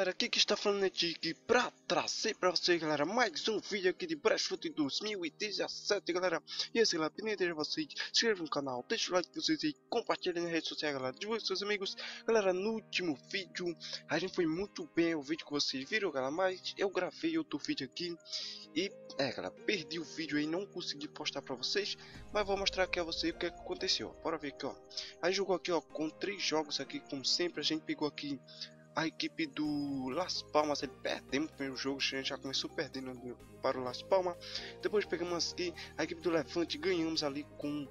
galera, aqui que está falando é Tiki pra trazer pra vocês galera mais um vídeo aqui de Brashfoot 2017 galera. E esse galera, pendiente vocês, se inscreva no canal, deixa o like de vocês e compartilhem nas redes sociais galera Divulgue seus amigos, galera no último vídeo a gente foi muito bem o vídeo que vocês viram galera Mas eu gravei outro vídeo aqui e é galera, perdi o vídeo aí, não consegui postar pra vocês Mas vou mostrar aqui a vocês o que, é que aconteceu, bora ver aqui ó. A gente jogou aqui ó, com três jogos aqui como sempre a gente pegou aqui a equipe do Las Palmas ele perdemos o primeiro jogo, a gente já começou perdendo para o Las Palmas. Depois pegamos aqui a equipe do Levante, ganhamos ali com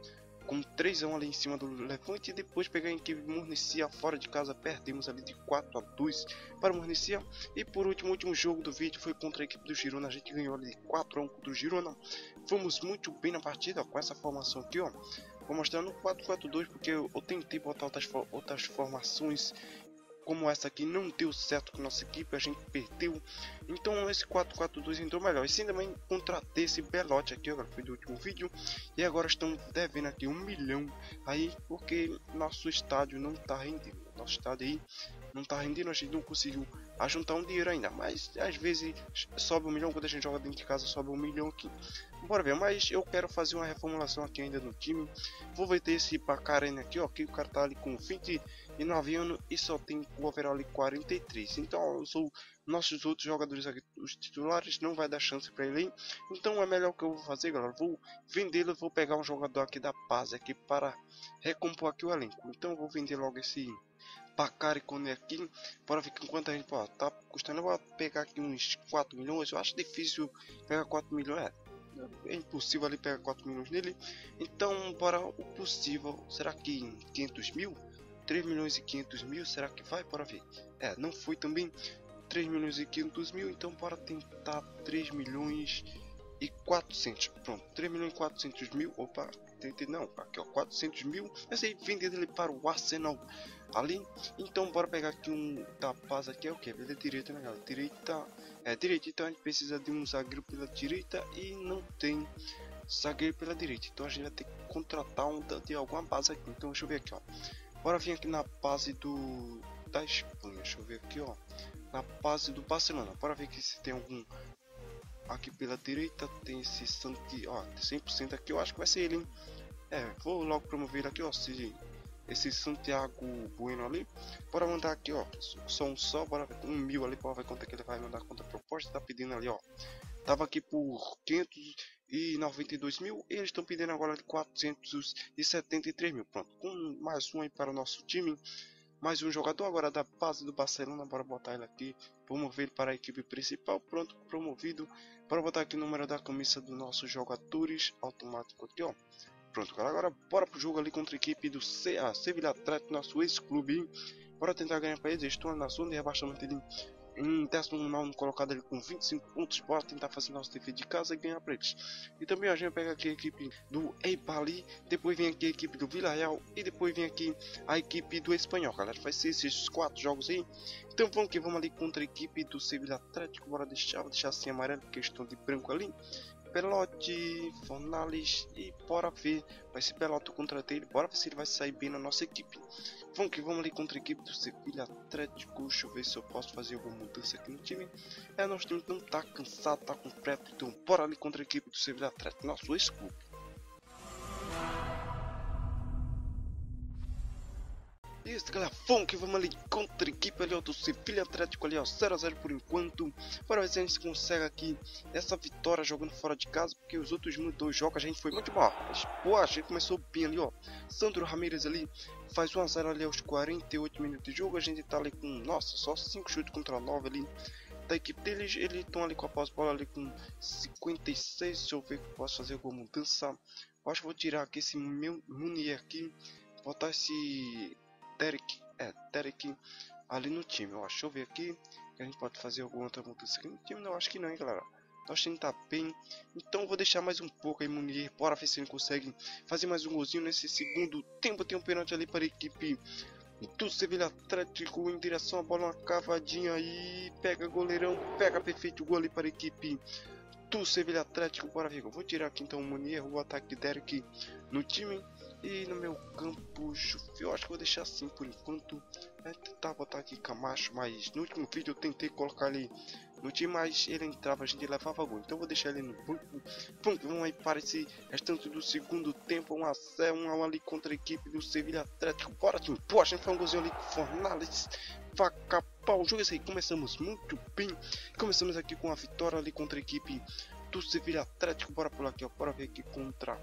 com 3 a 1 ali em cima do Levante e depois pegar a equipe Murnicia fora de casa, perdemos ali de 4 a 2 para o Murnicia. E por último, o último jogo do vídeo foi contra a equipe do Girona, a gente ganhou ali de 4 a 1 contra o Girona. Fomos muito bem na partida ó, com essa formação aqui, ó. Vou mostrar no 4-4-2 porque eu, eu tentei botar outras, outras formações como essa aqui não deu certo com nossa equipe, a gente perdeu. Então esse 4-4-2 entrou melhor. E sim também contratei esse Belote aqui, agora foi do último vídeo. E agora estão devendo aqui um milhão aí, porque nosso estádio não está rendendo. Nosso estádio aí não está rendendo, a gente não conseguiu ajuntar um dinheiro ainda. Mas às vezes sobe um milhão, quando a gente joga dentro de casa sobe um milhão aqui. Bora ver, mas eu quero fazer uma reformulação aqui ainda no time. Vou ver esse Bacarena aqui, ó, que o cara tá ali com 29 anos e só tem o overall ali 43. Então, sou nossos outros jogadores aqui, os titulares, não vai dar chance para ele. Então, é melhor que eu vou fazer, galera. Vou vendê-lo, vou pegar um jogador aqui da paz aqui para recompor aqui o elenco. Então, vou vender logo esse Bacari aqui para ver quanto a gente pô, tá custando. Eu vou pegar aqui uns 4 milhões. Eu acho difícil pegar 4 milhões. É, é impossível ali pegar 4 milhões nele. Então, para o possível, será que 500 mil? 3 milhões e 500 mil, será que vai? Para ver. É, não foi também 3 milhões e 500 mil, então para tentar 3 milhões e 400. Pronto, 3 milhões e 400 mil. Opa, tentei não, aqui ó, 400 mil. Mas aí vender ele para o Arsenal ali. Então bora pegar aqui um da paz aqui é o que? Pela direita, né galera? Direita, é direita, então a gente precisa de um zagueiro pela direita e não tem zagueiro pela direita. Então a gente vai ter que contratar um de alguma base aqui. Então deixa eu ver aqui, ó. Bora vir aqui na base do da Espanha. Deixa eu ver aqui, ó. Na base do Barcelona. Bora ver aqui se tem algum aqui pela direita tem esse Santi, ó, 100% aqui, eu acho que vai ser ele, hein? É, vou logo promover aqui, ó, se esse Santiago Bueno ali. Bora mandar aqui, ó. Só um só, bora ver um mil ali, bora ver quanto é que ele vai mandar contra a proposta. Tá pedindo ali, ó. Tava aqui por 592 mil. Eles estão pedindo agora de 473 mil. Pronto, com mais um aí para o nosso time. Mais um jogador agora da base do Barcelona. Bora botar ele aqui. Promover para a equipe principal. Pronto, promovido. Bora botar aqui o número da camisa dos nossos jogadores. Automático aqui, ó. Pronto, cara, agora bora pro jogo ali contra a equipe do CA, Sevilla Atlético, nosso ex-clube. Bora tentar ganhar para eles, eles estão na zona de rebaixamento ali em 19 colocado ali com 25 pontos. Bora tentar fazer nosso defesa de casa e ganhar para eles. E também a gente pega aqui a equipe do Eibali, depois vem aqui a equipe do Villarreal e depois vem aqui a equipe do Espanhol, galera. Vai ser esses quatro jogos aí. Então vamos que vamos ali contra a equipe do Sevilla Atlético. Bora deixar, vou deixar assim amarelo porque estão de branco ali. Pelote, Fornales e bora ver. Vai ser Pelote contra ele. Bora ver se ele vai sair bem na nossa equipe. Vamos que vamos ali contra a equipe do Sevilha Atlético. Deixa eu ver se eu posso fazer alguma mudança aqui no time. É, nosso time não tá cansado, tá completo. Então bora ali contra a equipe do Sevilha Atlético. Nosso ex-clube. Isso galera, que vamos ali contra a equipe ali ó, do Sevilha Atlético ali ó, 0x0 por enquanto. Bora ver se a gente consegue aqui essa vitória jogando fora de casa Porque os outros dois jogos a gente foi muito mal. Mas pô, a gente começou bem ali ó. Sandro Ramirez ali faz 1x0 ali aos 48 minutos de jogo. A gente tá ali com, nossa, só 5 chutes contra 9 ali da equipe deles, eles estão ali com a pós bola ali com 56, deixa eu ver que eu posso fazer alguma mudança. Eu acho que vou tirar aqui esse meu Munier aqui, botar esse Derek, é, Derek ali no time, ó. Deixa eu ver aqui, que a gente pode fazer alguma outra mudança aqui no time, não, acho que não, hein, galera. Achando que tá bem, então vou deixar mais um pouco aí, Munir, bora ver se ele consegue fazer mais um golzinho nesse segundo tempo, tem um pênalti ali para a equipe do Sevilha Atlético em direção à bola, uma cavadinha aí, pega goleirão, pega perfeito gol ali para a equipe do Sevilha Atlético. Bora ver. Eu vou tirar aqui então o Munier, vou botar aqui Derek no time. E no meu campo, eu acho que vou deixar assim por enquanto. É tentar botar aqui Camacho, mas no último vídeo eu tentei colocar ele no time, mas ele entrava, a gente levava gol. Então vou deixar ele no banco. Vamos, vamos aí para esse restante do segundo tempo. 1 a 0 1 a 1 ali contra a equipe do Sevilha Atlético. Bora time, pô, a gente faz um golzinho ali com Fornales. Faca pau, jogo esse aí. Começamos muito bem. Começamos aqui com a vitória ali contra a equipe do Sevilha Atlético. Bora pular aqui, ó. Bora ver aqui contra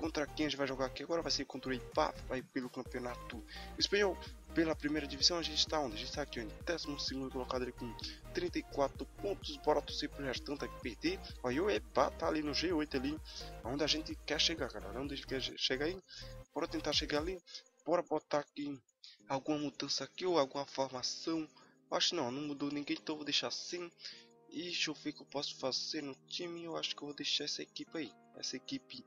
contra quem a gente vai jogar aqui agora vai ser contra o IPA, vai pelo campeonato espanhol. Pela primeira divisão a gente está onde? A gente está aqui em 12 colocado ali com 34 pontos. Bora torcer pro restante aqui perder. Aí o IPA tá ali no G8 ali, onde a gente quer chegar, galera. Onde a gente quer chegar aí. Bora tentar chegar ali. Bora botar aqui alguma mudança aqui ou alguma formação. Acho não, não mudou ninguém, então vou deixar assim. E deixa eu ver o que eu posso fazer no time. Eu acho que eu vou deixar essa equipe aí. Essa equipe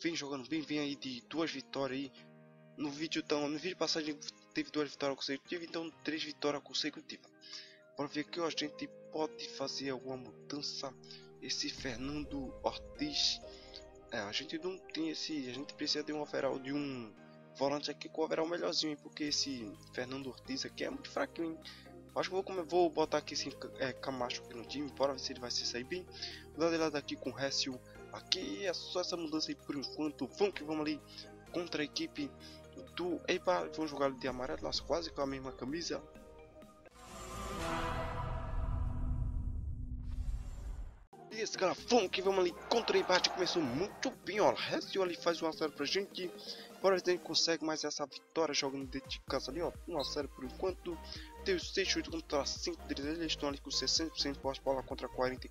vem jogando bem, vem aí de duas vitórias aí. No vídeo então, no vídeo passado teve duas vitórias consecutivas, então três vitórias consecutivas. Para ver que a gente pode fazer alguma mudança. Esse Fernando Ortiz, é, a gente não tem esse, a gente precisa de um overall de um volante aqui com o overall melhorzinho, porque esse Fernando Ortiz aqui é muito fraquinho. Hein? Acho que vou, vou botar aqui esse é, Camacho aqui no time, bora ver se ele vai se sair bem. Vou dar de lado aqui com o Récio Aqui é só essa mudança aí por enquanto. Vamos que vamos ali contra a equipe do Eibar. Vamos jogar de amarelo, nossa, quase com a mesma camisa. Beleza, galera, vamos que vamos ali contra o Eibar. Começou muito bem, ó. Récio ali faz 1x0 pra gente. Se a gente consegue mais essa vitória jogando dentro de casa ali, ó. 1x0 por enquanto. Tem os 6 8 contra 5 deles. Eles estão ali com 60% de posse bola contra 40,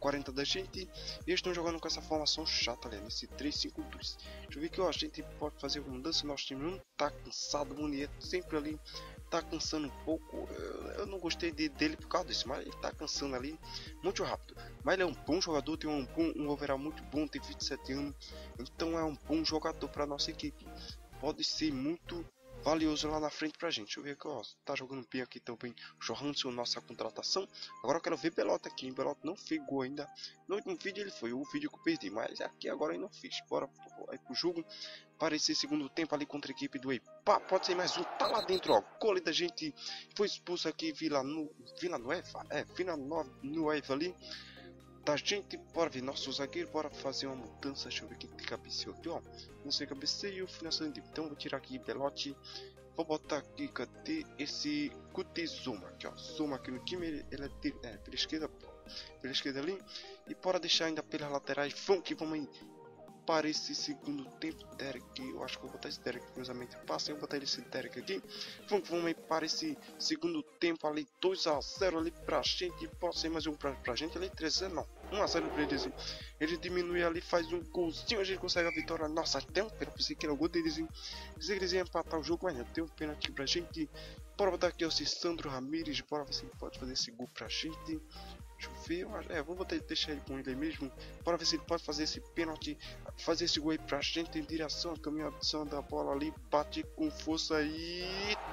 40 da gente. E eles estão jogando com essa formação chata ali, nesse 3-5-2. Deixa eu ver que ó, a gente pode fazer uma mudança. Nosso time não tá cansado. O sempre ali tá cansando um pouco. Eu não gostei de, dele por causa disso, mas ele tá cansando ali muito rápido. Mas ele é um bom jogador, tem um, bom, um overall muito bom, tem 27 anos. Então é um bom jogador para nossa equipe. Pode ser muito valioso lá na frente pra gente. Deixa eu ver aqui, ó. Tá jogando bem aqui também. Johansson, nossa contratação. Agora eu quero ver Belota aqui. Belota não pegou ainda. No último vídeo ele foi o vídeo que eu perdi. Mas aqui agora eu não fiz. Bora aí pro jogo. Para segundo tempo ali contra a equipe do Eipa. Pode ser mais um. Tá lá dentro, ó. Gole da gente. Foi expulso aqui. Vila, no, Vila Nueva. É, Vila Nueva ali da gente, bora ver nosso zagueiro, bora fazer uma mudança, deixa eu ver quem tem cabeceio aqui, ó, não sei cabeceio, financiamento, então vou tirar aqui Belote, vou botar aqui, cadê esse Kutizuma aqui, ó, Zuma aqui no time, ele, é, de, é pela esquerda, pela esquerda ali, e bora deixar ainda pelas laterais, vamos que vamos aí, para esse segundo tempo. Derek, eu acho que vou botar esse Derek cruzamento passa. Eu vou botar esse Derek aqui. Vamos, vamos aí para esse segundo tempo ali. 2 a 0 ali pra gente. Pode ser mais um pra, pra gente ali. 3 a 0 não. 1 a 0 pra eles. Ele diminui ali, faz um golzinho. A gente consegue a vitória. Nossa, tem um pênalti. Pensei que era o gol deles. Pensei que eles iam empatar o jogo, mas não. Tem um pênalti pra gente. Bora botar aqui o Sandro Ramirez. Bora ver se ele pode fazer esse gol pra gente. Deixa eu ver, eu, é, vou deixar ele com ele mesmo. Para ver se ele pode fazer esse pênalti, fazer esse gol aí pra gente em direção à caminhação da bola ali. Bate com força e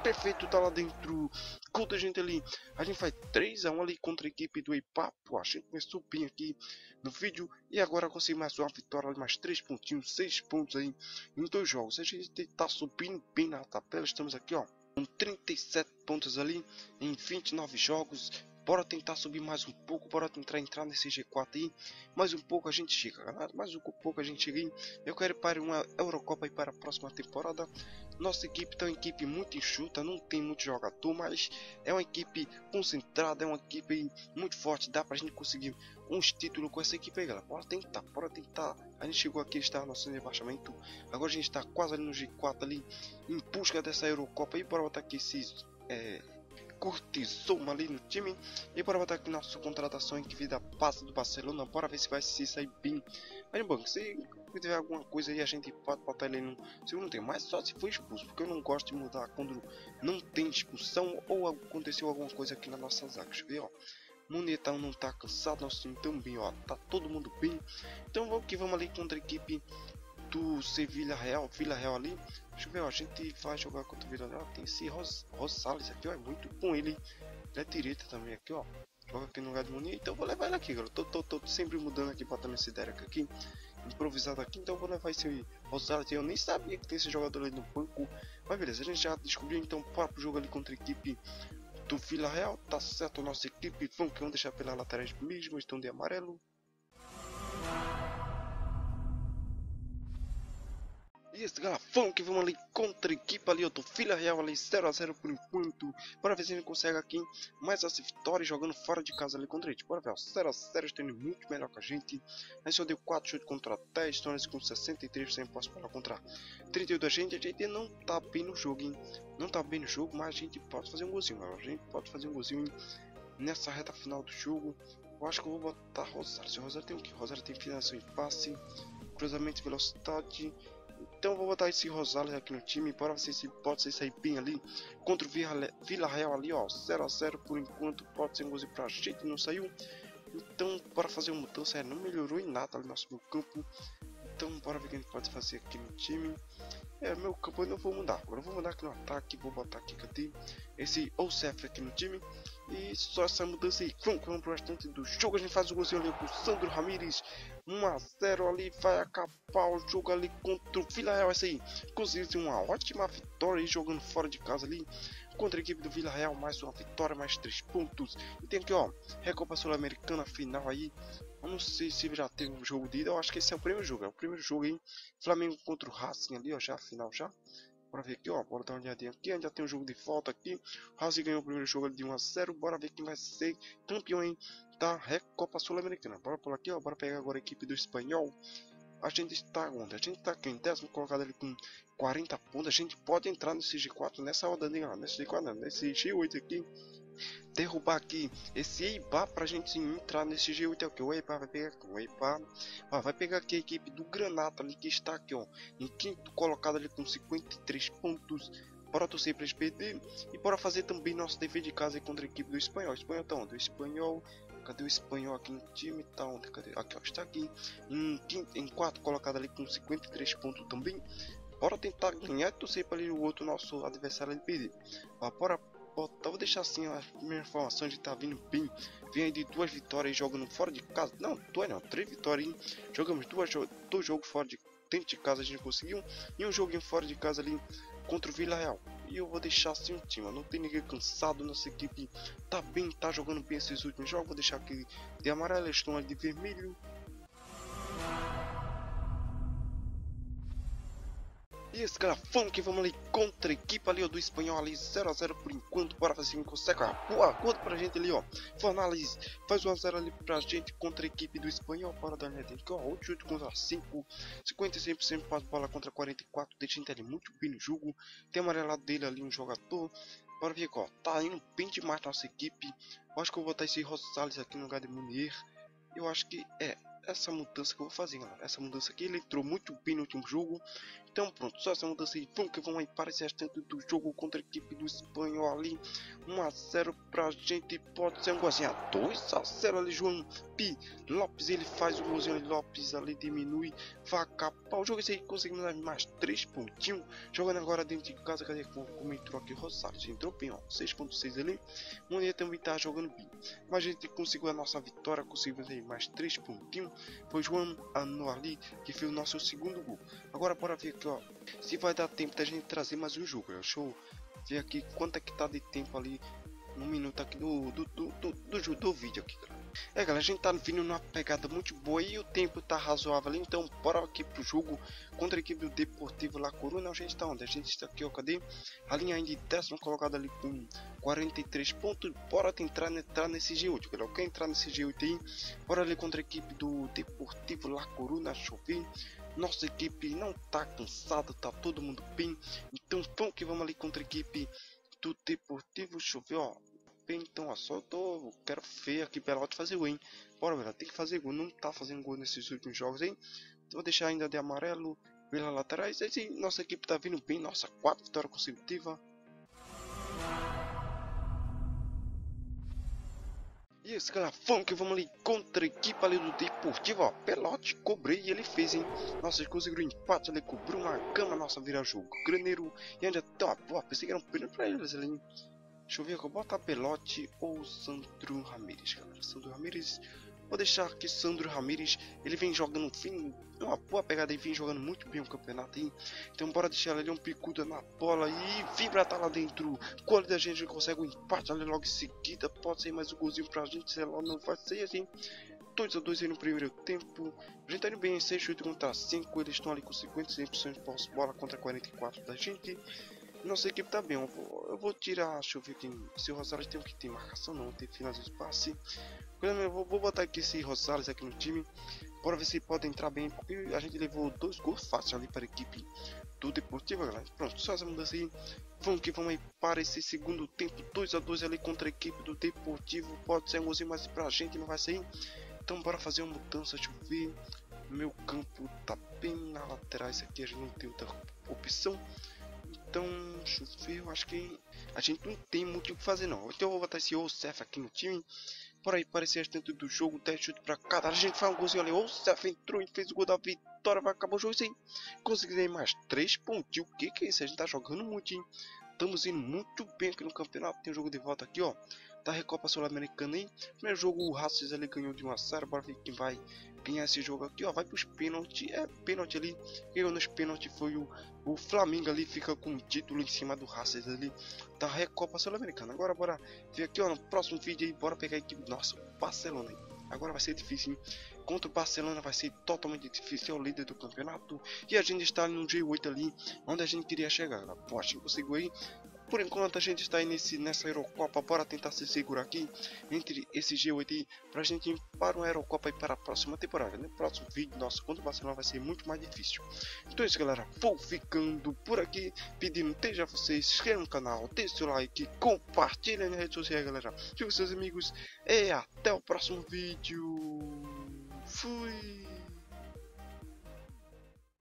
perfeito, tá lá dentro. Gol da gente ali. A gente faz 3x1 ali contra a equipe do Ipapo. A gente começou bem aqui no vídeo. E agora consegui mais uma vitória ali, mais 3 pontinhos, 6 pontos aí em dois jogos. A gente tá subindo bem na tabela. Estamos aqui, ó com 37 pontos ali em 29 jogos Bora tentar subir mais um pouco, bora tentar entrar nesse G4 aí. Mais um pouco a gente chega, galera. Mais um pouco a gente chega aí. Eu quero para uma Eurocopa aí para a próxima temporada. Nossa equipe tá uma equipe muito enxuta, não tem muito jogador, mas é uma equipe concentrada, é uma equipe muito forte. Dá pra gente conseguir uns títulos com essa equipe aí, galera. Bora tentar, bora tentar. A gente chegou aqui, está no nosso rebaixamento. Agora a gente está quase ali no G4 ali, em busca dessa Eurocopa aí. Bora botar aqui esses... É, Curtizuma ali no time. E bora botar aqui nossa contratação em que vida passa do Barcelona. Bora ver se vai se sair bem. Mas bom, se tiver alguma coisa aí a gente pode botar ele no segundo tempo. Mas só se for expulso, porque eu não gosto de mudar quando não tem expulsão ou aconteceu alguma coisa aqui na nossa zaga. Deixa eu ver, ó. Munetão não tá cansado, nosso time também, ó. Tá todo mundo bem. Então vamos que vamos ali contra a equipe do Sevilla Real, Vila Real ali. Deixa eu ver, ó, a gente vai jogar contra o Vila Real. Tem esse Ros Rosales aqui, ó, é muito bom ele. É direita também aqui, ó. Joga aqui no lugar de Munier, então vou levar ele aqui, galera. Tô, tô, tô sempre mudando aqui, botando esse Derek aqui. Improvisado aqui, então vou levar esse Rosário. Eu nem sabia que tem esse jogador ali no banco. Mas beleza, a gente já descobriu, então bora pro jogo ali contra a equipe do Vila Real. Tá certo, nossa equipe. Vamos, vamos deixar pela laterais mesmo, estão de amarelo. E esse garrafão que vamos ali contra a equipe ali, eu tô filha real ali 0x0 por enquanto. Bora ver se ele consegue aqui mais essa vitória jogando fora de casa ali contra a gente. Bora ver, 0x0 está indo muito melhor que a gente. Aí só deu 4 chutes contra 10, então com 63% posso falar contra 38 da gente. A gente não tá bem no jogo, hein? Não tá bem no jogo, mas a gente pode fazer um golzinho. A gente pode fazer um golzinho nessa reta final do jogo. Eu acho que eu vou botar Rosário. Se o Rosário tem o que? Rosário tem finalização e passe, cruzamento velocidade. Então vou botar esse Rosales aqui no time. Bora ver se pode sair bem ali. Contra o Vila Real ali, ó. 0x0 por enquanto. Pode ser um gol pra gente. Não saiu. Então bora fazer uma mudança. É, não melhorou em nada ali nosso meu campo. Então bora ver o que a gente pode fazer aqui no time. É, meu campo eu não vou mudar. Agora eu vou mudar aqui no ataque. Vou botar aqui, cadê? Esse Olsef aqui no time. E só essa mudança aí. Vamos, vamos pro restante do jogo. A gente faz o golzinho ali com o Sandro Ramírez. 1 a 0 ali. Vai acabar o jogo ali contra o Vila Real. Essa aí. Conseguiu uma ótima vitória aí jogando fora de casa ali. Contra a equipe do Vila Real. Mais uma vitória, mais 3 pontos. E tem aqui, ó. Recopa Sul-Americana final aí. Eu não sei se já teve um jogo de ida. Eu acho que esse é o primeiro jogo. É o primeiro jogo aí. Flamengo contra o Racing ali, ó. Já final já. Bora ver aqui, ó. Bora dar uma olhadinha aqui. Já tem um jogo de volta aqui. O Racing ganhou o primeiro jogo de 1 a 0 Bora ver quem vai ser campeão hein, da Recopa Sul-Americana. Bora por aqui, ó. Bora pegar agora a equipe do Espanhol. A gente está onde? A gente está aqui em décimo colocado ali com 40 pontos. A gente pode entrar nesse G4 nessa rodada, nesse G4, nesse G8 aqui derrubar aqui esse Eibar pra gente entrar nesse G8 aqui. O Eibar vai pegar o Eibar vai pegar aqui a equipe do Granata ali que está aqui ó, em quinto colocado ali com 53 pontos. Bora torcer para eles perder e bora fazer também nosso dever de casa contra a equipe do Espanhol. Espanhol tá onde? O Espanhol Cadê o espanhol aqui no time? Tá onde? Cadê? Aqui, ó, está aqui. Em, quinto, em quarto colocado ali com 53 pontos também. Bora tentar ganhar e torcer para o outro nosso adversário ele perder. Bora botar, vou deixar assim a primeira informação de tá vindo bem. Vem aí de duas vitórias jogando fora de casa. Não, duas não, três vitórias. Hein? Jogamos duas, dois jogos fora de dentro de casa a gente conseguiu e um joguinho fora de casa ali contra o Vila Real. E eu vou deixar assim o time, não tem ninguém cansado, nossa equipe tá bem, tá jogando bem esses últimos jogos. Vou deixar aqui de amarelo, estão de vermelho. E esse cara que vamos ali contra a equipe ali ó, do espanhol ali 0x0 por enquanto. Bora fazer quem consegue. Ah, boa, conta pra gente ali ó. Fornales faz 1x0 ali pra gente contra a equipe do espanhol. Bora dar olhadinha aqui ó. 8 chute contra 5. 56% faz bola contra 44. Deixa ele muito bem no jogo. Tem amarelado dele ali um jogador. Bora ver aqui ó. Tá indo bem demais nossa equipe. Eu acho que eu vou botar esse Rosales aqui no lugar de Munier. Eu acho que é essa mudança que eu vou fazer, galera. Essa mudança aqui, ele entrou muito bem no último jogo. Então pronto, só essa mudança aí. Vamos que vamos aí para esse restante do jogo contra a equipe do espanhol ali. 1 a 0 pra gente. Pode ser um golzinho. 2 a 0 ali, João Pi. Lopes, ele faz o golzinho. Lopes ali diminui. Vai acabar o jogo. Esse aí conseguimos mais 3 pontinhos. Jogando agora dentro de casa. Cadê como entrou aqui? Rosário. Entrou bem, ó. 6.6 ali. Munier também tá jogando bem. Mas a gente conseguiu a nossa vitória. Conseguimos aí mais 3 pontinhos. Foi João ali que fez o nosso segundo gol. Agora bora ver ó. Se vai dar tempo da gente trazer mais um jogo. Deixa eu ver aqui quanto é que tá de tempo ali. Um minuto aqui do, do, do, do, do, do vídeo aqui, galera. É galera, a gente tá vindo numa pegada muito boa e o tempo tá razoável então bora aqui pro jogo contra a equipe do Deportivo La Coruna. A gente tá onde? A gente está aqui, ó, cadê? A linha ainda décimo colocada ali com 43 pontos. Bora tentar entrar nesse G8, galera. Quer entrar nesse G8 aí? Bora ali contra a equipe do Deportivo La Coruna, deixa eu ver. Nossa equipe não tá cansada, tá todo mundo bem. Então vamos que vamos ali contra a equipe do Deportivo, deixa eu ver, ó bem, então, ó, só tô, quero ver aqui Belote fazer gol, hein. Bora, galera, tem que fazer gol, não tá fazendo gol nesses últimos jogos, hein. Então, vou deixar ainda de amarelo pelas laterais, aí nossa equipe tá vindo bem, nossa, quatro vitórias consecutivas. E falando que vamos ali contra a equipe ali do Deportivo, ó, Pelote, cobrei e ele fez, hein. Nossa, ele conseguiu um empate ali, cobriu uma cama, nossa, vira jogo, graneiro, e ainda, tá, pô, pensei que era um pênalti pra eles ali, hein. Deixa eu ver, eu botar Belotti ou Sandro Ramirez, galera. Sandro Ramirez. Vou deixar aqui Sandro Ramirez. Ele vem jogando fim, uma boa pegada e vem jogando muito bem o campeonato aí. Então bora deixar ele um picuda na bola e vibra tá lá dentro. Quando da gente consegue um empate ali logo em seguida, pode ser mais um golzinho pra gente, sei lá, não vai ser assim. 2 a 2 aí no primeiro tempo. A gente tá indo bem, 6 8 contra 5. Eles estão ali com 55% de posse bola contra 44 da gente. Nossa equipe tá bem. Eu vou, eu vou tirar. Deixa eu ver aqui. Se o Rosales tem o que tem marcação, não. Tem finalização de passe. Eu vou, vou botar aqui esse Rosales aqui no time. Bora ver se pode entrar bem. Porque a gente levou dois gols fáceis ali para a equipe do Deportivo, galera. Pronto, só essa mudança aí. Vamos que vamos aí para esse segundo tempo. 2 a 2 ali contra a equipe do Deportivo. Pode ser um golzinho mais pra gente, não vai sair. Então bora fazer uma mudança, deixa eu ver. Meu campo tá bem na lateral, isso aqui a gente não tem outra opção. Então, deixa eu ver, eu acho que a gente não tem muito o que fazer não. Então eu vou botar esse Osef aqui no time. Por aí parecer dentro do jogo, 10 chutes pra cada. A gente faz um golzinho ali. Osef entrou e fez o gol da vitória. Vai acabar o jogo sem conseguir mais 3 pontinhos. O que que é isso? A gente tá jogando muito, hein? Estamos indo muito bem aqui no campeonato. Tem um jogo de volta aqui, ó da Recopa Sul-Americana aí. Primeiro jogo o Racers ele ganhou de 1 a 0. Bora ver quem vai ganhar esse jogo aqui, ó. Vai pros pênaltis. É pênalti ali. Ganhou nos pênaltis foi o, o Flamengo ali. Fica com o título em cima do Racers ali da Recopa Sul-Americana. Agora bora ver aqui, ó. No próximo vídeo aí. Bora pegar a equipe. Nossa, Barcelona aí. Agora vai ser difícil, hein? Contra o Barcelona vai ser totalmente difícil. É o líder do campeonato. E a gente está no G8 ali. Onde a gente queria chegar. Poxa, conseguiu aí por enquanto a gente está nesse, nessa Eurocopa, bora tentar se segurar aqui entre esse G8 aí, pra gente ir para uma Eurocopa e para a próxima temporada, né? Próximo vídeo nosso contra o Barcelona vai ser muito mais difícil. Então é isso galera, vou ficando por aqui, pedindo desde vocês, se inscrevam no canal, deixe seu like, compartilhem nas redes sociais galera, com seus amigos e até o próximo vídeo. Fui!